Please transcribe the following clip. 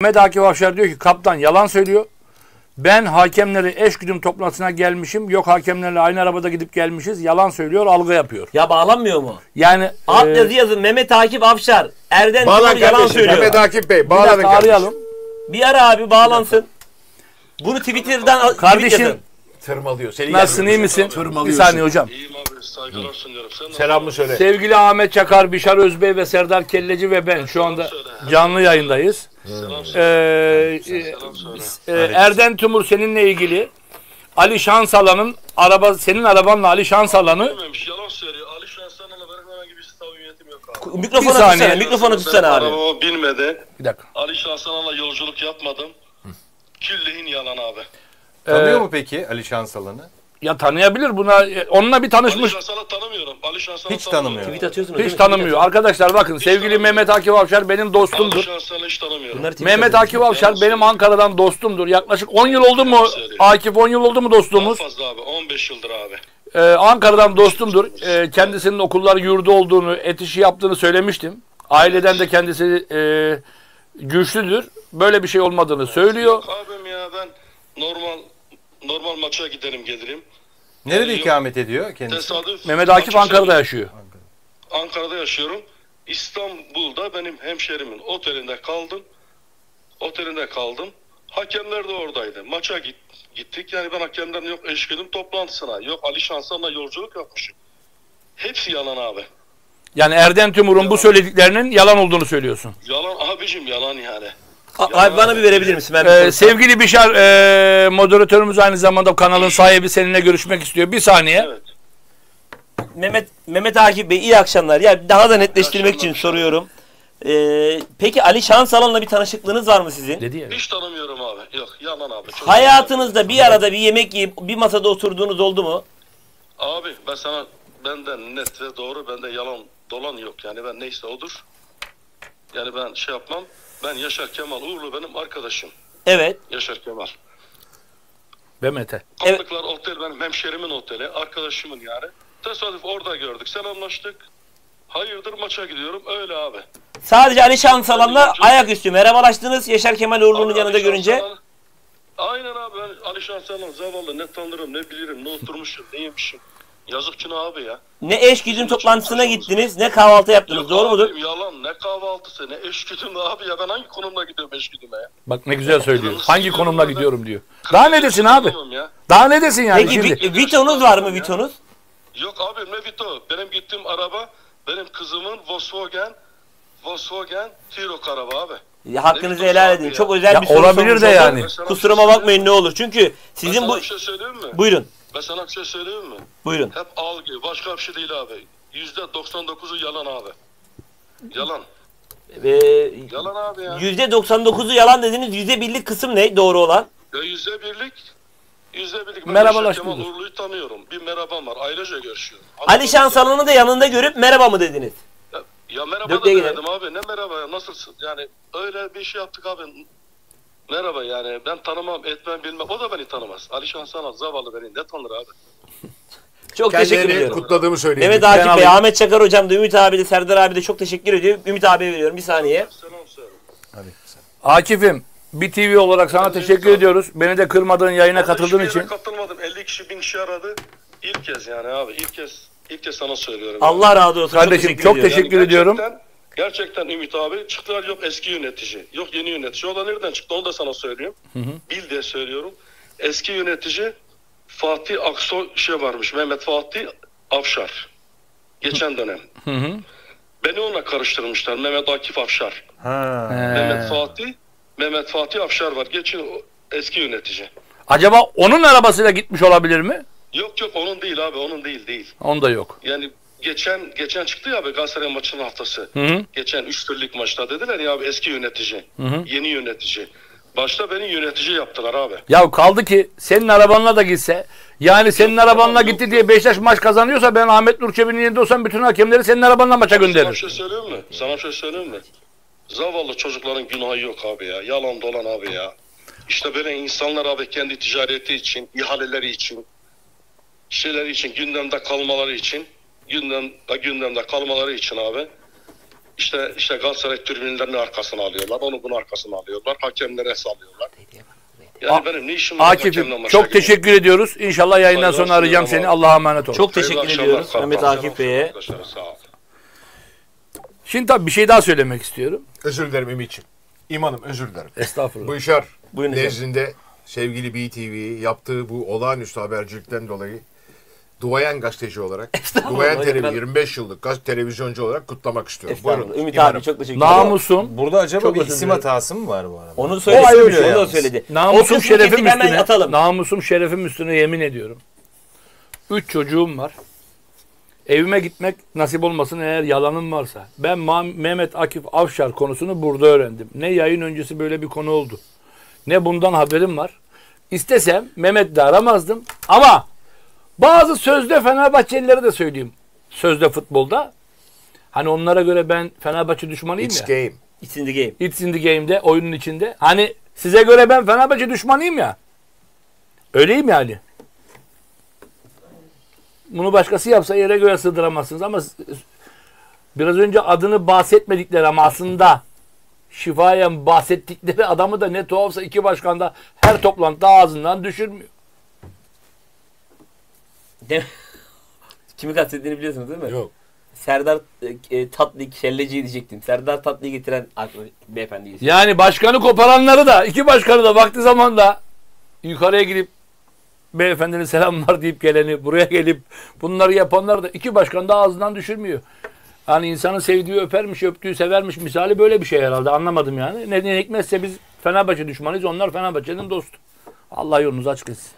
Mehmet Akif Avşar diyor ki kaptan yalan söylüyor. Ben hakemleri eş güdüm toplantısına gelmişim. Yok hakemlerle aynı arabada gidip gelmişiz. Yalan söylüyor, algı yapıyor. Ya bağlanmıyor mu? Yani Alt e, yazı yazın Mehmet Akif Afşar. Erden Bağlan Timur yalan kardeşim. söylüyor. Mehmet Akif Bey bir bağlanın dakika kardeşim. arayalım. Bir ara abi bağlansın. Bunu Twitter'dan tweet Kardeşim yazın. Tırmalıyor. Seni nasılsın iyi misin? Bir saniye hocam. İyiyim abi saygılar sunuyorum. Sen Selamı söyle. Sevgili Ahmet Çakar, Bişar Özbey ve Serdar Kelleci ve ben şu anda canlı yayındayız. Ee, e, e, Erden Timur seninle ilgili Ali Şansalan'ın araba senin arabanla Ali Şansalan'ı yalan söylüyor. Ali Şahsan'la benim herhangi bir samimiyetim yok abi. Mikrofonu Bir saniye. tutsana, mikrofonu tutsana abi. Arabamı bilmedi. bir dakika. Ali Şahsan'la yolculuk yapmadım. Küllihin yalan abi. Tanıyor Ee, mu peki Ali Şansalan'ı? Ya tanıyabilir buna. e, Onunla bir Ali tanışmış. Şahsan'ı tanımıyorum. Ali Şahsan'ı Hiç tanımıyor. Tweet atıyorsunuz değil Hiç mi? tanımıyor. Arkadaşlar bakın sevgili tanımıyor. Mehmet Akif Avşar benim Ali dostumdur. Şahsan'ı hiç tanımıyorum. Mehmet. Akif Avşar benim Ankara'dan dostumdur. Yaklaşık 10 yıl oldu mu? Akif 10 yıl oldu mu Daha dostluğumuz? fazla abi. 15 yıldır abi. Ee, Ankara'dan dostumdur. Ee, kendisinin okullar yurdu olduğunu, et işi yaptığını söylemiştim. Aileden de kendisi e, güçlüdür. Böyle bir şey olmadığını söylüyor. Yok abim ya ben normal normal maça giderim gelirim. Nerede Yok. ikamet ediyor kendisi? Tesadüf. Mehmet Akif Ankara'da söyleyeyim. yaşıyor. Ankara'da yaşıyorum. İstanbul'da benim hemşerimin otelinde kaldım. Otelinde kaldım. Hakemler de oradaydı. Maça git, gittik. Yani ben hakemlerin yok eşkıdım toplantısına. Yok Ali Şansan'la yolculuk yapmışım. Hepsi yalan abi. Yani Erden Timur'un bu söylediklerinin yalan olduğunu söylüyorsun. Yalan abicim yalan yani. Abi bana bir verebilir misin? Ben bir Ee, konuşayım. sevgili Bişar e, moderatörümüz aynı zamanda kanalın sahibi seninle görüşmek istiyor. Bir saniye. Evet. Mehmet Mehmet Akif Bey iyi akşamlar. Ya daha da netleştirmek için soruyorum. Ee, peki Ali Şansalan'la bir tanışıklığınız var mı sizin? Dedi ya. Hiç tanımıyorum abi. Yok yalan abi. Çok Hayatınızda bir arada bir yemek yiyip bir masada oturduğunuz oldu mu? Abi ben sana benden net ve doğru bende yalan dolan yok. Yani ben neyse odur. Yani ben şey yapmam. Ben Yaşar Kemal Uğurlu benim arkadaşım. Evet. Yaşar Kemal. Ve Mete. Evet. Kaldıklar otel benim hemşerimin oteli. Arkadaşımın yani. Tesadüf orada gördük. Selamlaştık. Hayırdır maça gidiyorum. Öyle abi. Sadece Ali Şansalan'la ayaküstü merhabalaştınız Yaşar Kemal Uğurlu'nun yanında Ali görünce. Şahsalan- Aynen abi ben Ali Şahsalan zavallı ne tanırım ne bilirim ne oturmuşum ne yemişim. Yazık günah abi ya. Ne eş güdüm toplantısına gittiniz ne kahvaltı yaptınız. Yok Doğru mudur? abim, Yalan ne kahvaltısı ne eşgüdüm abi ya ben hangi konumla gidiyorum eşgüdüme ya. Bak ne güzel söylüyor. Hangi konumla gidiyorum diyor. Daha ne desin abi? Ya. Daha ne desin yani Peki şimdi? vi- Vito'nuz var mı Vito'nuz? Yok abi ne Vito benim gittiğim araba benim kızımın Volkswagen Volkswagen T-Roc araba abi. Ya, hakkınızı Vito'su helal abi edin. ya. Çok özel Ya bir soru olabilir sormuş de oldum. yani. Şey bakmayın ne olur. Çünkü sizin sana bu... bir şey söyleyeyim mi? Buyurun. Ben sana bir şey söyleyeyim mi? Buyurun. Hep algı başka bir şey değil abi. Yüzde 99'u yalan abi. Yalan. Ee, Yalan abi ya. %99'u yalan dediniz. %1'lik kısım ne doğru olan? Ya yüzde birlik Yüzde birlik. Ben Merhabalaştınız. Kemal Uğurlu'yu tanıyorum. Bir merhabam var. Ailece görüşüyorum. Ali Şansalan'ı da yanında görüp merhaba mı dediniz? Ya, merhaba Dökü'ye da gidelim. demedim abi. Ne merhaba ya nasılsın? Yani öyle bir şey yaptık abi. Merhaba yani ben tanımam etmem bilmem. O da beni tanımaz. Ali Şansanal zavallı beni ne tanır abi? Çok teşekkür Kendilerini ediyorum. kutladığımı söyleyeyim. Mehmet Ben Akif Bey, alayım. Ahmet Çakar hocam da Ümit abi de Serdar abi de çok teşekkür ediyor. Ümit abiye veriyorum bir saniye. Selam söyle. Akif'im bir TV olarak sana teşekkür ediyoruz. Beni de kırmadığın yayına katıldığın Hiçbir yere için. katılmadım. 50 kişi bin kişi aradı. İlk kez yani abi. ilk kez ilk kez sana söylüyorum. Allah razı olsun. Kardeşim, çok teşekkür ediyorum. Gerçekten, gerçekten Ümit abi çıktılar yok eski yönetici. Yok yeni yönetici. O da nereden çıktı onu da sana söylüyorum. Bil diye söylüyorum. Eski yönetici Fatih Aksoy şey varmış. Mehmet Fatih Afşar. Geçen dönem. Hı hı. Beni onunla karıştırmışlar. Mehmet Akif Afşar. Ha. Mehmet Fatih Mehmet Fatih Afşar var. Geçin eski yönetici. acaba onun arabasıyla gitmiş olabilir mi? Yok yok onun değil abi onun değil değil. Onda yok. Yani geçen geçen çıktı ya abi Galatasaray maçının haftası. Hı hı. Geçen 3 birlik maçta dediler ya abi eski yönetici. Hı hı. Yeni yönetici. Başta beni yönetici yaptılar abi. Ya kaldı ki senin arabanla da gitse yani senin arabanla yok, gitti yok. diye Beşiktaş maç kazanıyorsa ben Ahmet Nur Çebi'nin yerinde olsam bütün hakemleri senin arabanla maça Sana bir şey söyleyeyim mi? Sana bir şey söyleyeyim mi? Zavallı çocukların günahı yok abi ya. Yalan dolan abi ya. İşte böyle insanlar abi kendi ticareti için, ihaleleri için, şeyleri için, gündemde kalmaları için, gündem, gündemde kalmaları için abi işte işte Galatasaray tribünlerinin arkasına alıyorlar. Onu bunun arkasına alıyorlar. Hakemlere salıyorlar. Yani A- benim ne işim var hakemle Akif'im çok teşekkür ediyoruz. İnşallah yayından sonra arayacağım seni. Allah'a emanet ol. Çok Hayırlı teşekkür ediyoruz. Mehmet Akif Bey'e. Şimdi tabii bir şey daha söylemek istiyorum. Özür dilerim Ümit'ciğim. İmanım özür dilerim. Estağfurullah. Buyurun hocam. nezdinde sevgili BTV yaptığı bu olağanüstü habercilikten dolayı duayen gazeteci olarak, duayen televiz ben- 25 yıllık gaz televizyoncu olarak kutlamak istiyorum. Buyurun. Ümit İmanım. abi çok teşekkür ederim. Namusum, Burada acaba Çok bir özür isim dilerim. hatası mı var bu arada? Onu söyledi. ayrı bir Onu şey da yalnız. söyledi. O namusum kısmı şerefim hemen üstüne, atalım. namusum şerefim üstüne yemin ediyorum. Üç çocuğum var. Evime gitmek nasip olmasın eğer yalanım varsa. Ben Ma- Mehmet Akif Avşar konusunu burada öğrendim. Ne yayın öncesi böyle bir konu oldu. Ne bundan haberim var. İstesem Mehmet de aramazdım. Ama bazı sözde Fenerbahçelilere de söyleyeyim. Sözde futbolda. Hani onlara göre ben Fenerbahçe düşmanıyım It's ya. game. It's in the game. It's in the game'de, oyunun içinde. Hani size göre ben Fenerbahçe düşmanıyım ya. Öyleyim yani. Bunu başkası yapsa yere göre sığdıramazsınız ama biraz önce adını bahsetmedikleri ama aslında şifayen bahsettikleri adamı da ne tuhafsa iki başkan da her toplantıda ağzından düşürmüyor. Mi? Kimi kastettiğini biliyorsunuz değil mi? Yok. Serdar e, e, Tatlı Kelleci diyecektim. Serdar Tatlı'yı getiren beyefendi. Yani başkanı koparanları da iki başkanı da vakti zamanda yukarıya gidip beyefendinin selamlar deyip geleni buraya gelip bunları yapanlar da iki başkan da ağzından düşürmüyor. Hani insanın sevdiği öpermiş, öptüğü severmiş misali böyle bir şey herhalde anlamadım yani. Ne, ne hikmetse biz Fenerbahçe düşmanıyız onlar Fenerbahçe'nin dostu. Allah yolunuzu açık etsin.